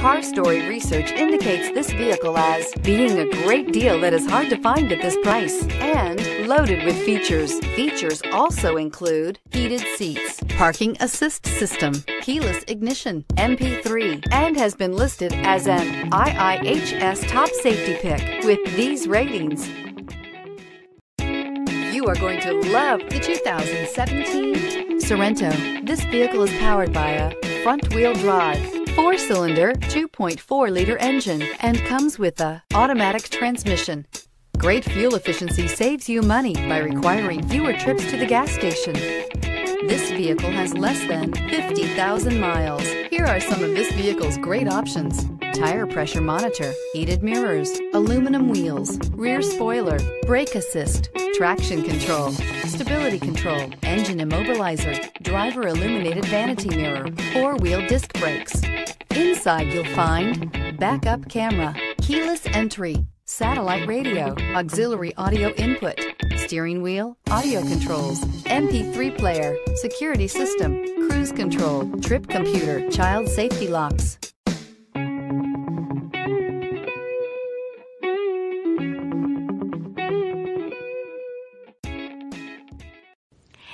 Car Story research indicates this vehicle as being a great deal that is hard to find at this price and loaded with features. Features also include heated seats, parking assist system, keyless ignition, MP3, and has been listed as an IIHS top safety pick with these ratings. You are going to love the 2017 Sorento. This vehicle is powered by a front-wheel drive, four-cylinder, 2.4-liter engine, and comes with a automatic transmission. Great fuel efficiency saves you money by requiring fewer trips to the gas station. This vehicle has less than 50,000 miles. Here are some of this vehicle's great options. Tire pressure monitor, heated mirrors, aluminum wheels, rear spoiler, brake assist, traction control, stability control, engine immobilizer, driver illuminated vanity mirror, four-wheel disc brakes. Inside you'll find backup camera, keyless entry, satellite radio, auxiliary audio input, steering wheel, audio controls, MP3 player, security system, cruise control, trip computer, child safety locks.